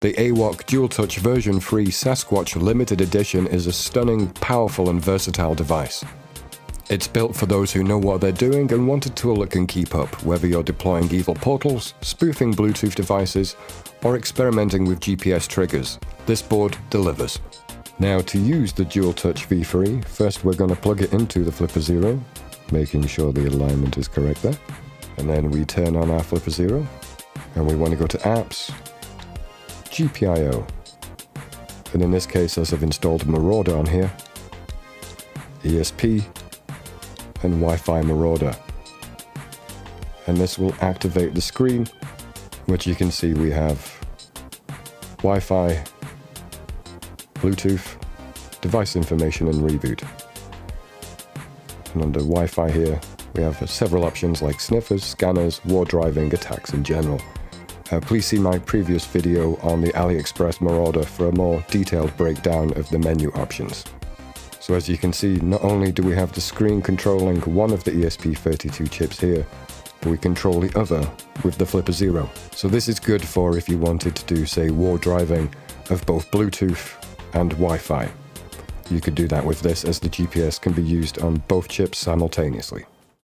The Awok Dual Touch version 3 Sasquach Limited Edition is a stunning, powerful and versatile device. It's built for those who know what they're doing and want a tool that can keep up, whether you're deploying evil portals, spoofing Bluetooth devices, or experimenting with GPS triggers. This board delivers. Now to use the Dual Touch V3, first we're going to plug it into the Flipper Zero, making sure the alignment is correct there. And then we turn on our Flipper Zero, and we want to go to Apps, GPIO. And in this case, as I've installed Marauder on here, ESP, and Wi-Fi Marauder. And this will activate the screen, which you can see we have Wi-Fi, Bluetooth, device information and reboot. And under Wi-Fi here, we have several options like sniffers, scanners, war driving, attacks in general. Uh, please see my previous video on the AliExpress Marauder for a more detailed breakdown of the menu options. So as you can see, not only do we have the screen controlling one of the ESP32 chips here, we control the other with the Flipper Zero. So this is good for if you wanted to do, say, war driving of both Bluetooth and Wi-Fi. You could do that with this as the GPS can be used on both chips simultaneously.